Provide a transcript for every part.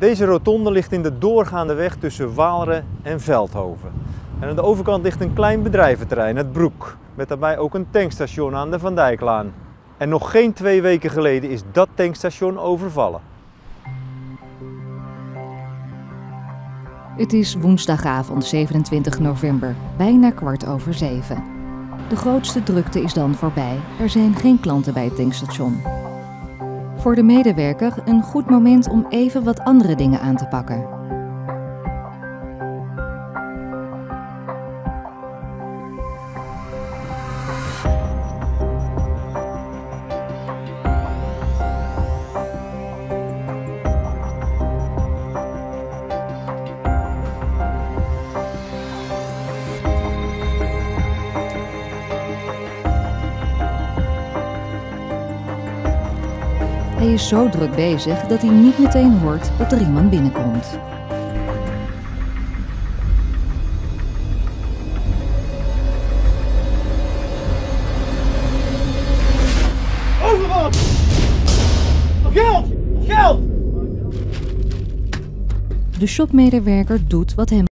Deze rotonde ligt in de doorgaande weg tussen Waalre en Veldhoven. En aan de overkant ligt een klein bedrijventerrein, het Broek, met daarbij ook een tankstation aan de Van Dijklaan. En nog geen twee weken geleden is dat tankstation overvallen. Het is woensdagavond 27 november, bijna kwart over zeven. De grootste drukte is dan voorbij. Er zijn geen klanten bij het tankstation. Voor de medewerker een goed moment om even wat andere dingen aan te pakken. Hij is zo druk bezig dat hij niet meteen hoort dat er iemand binnenkomt. Overval! Geld! Geld! De shopmedewerker doet wat hem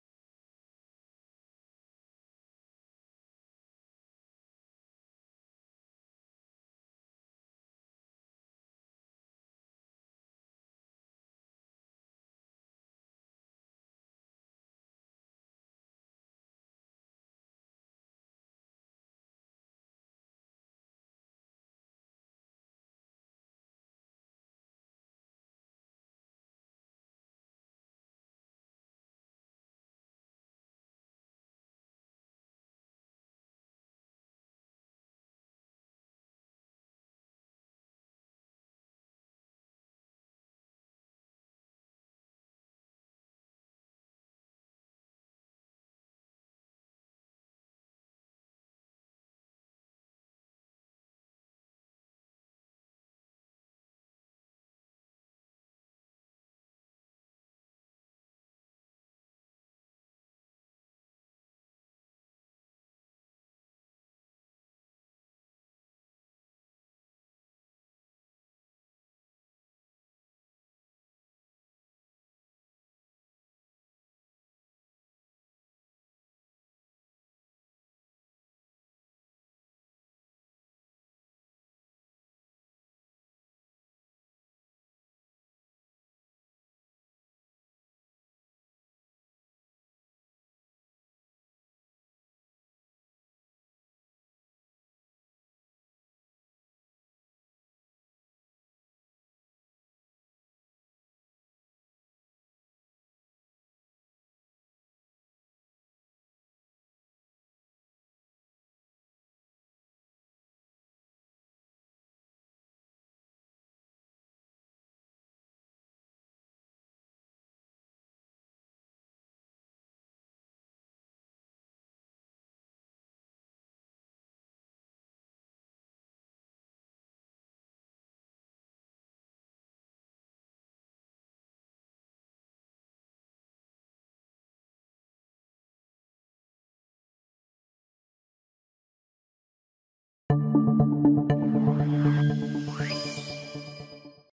you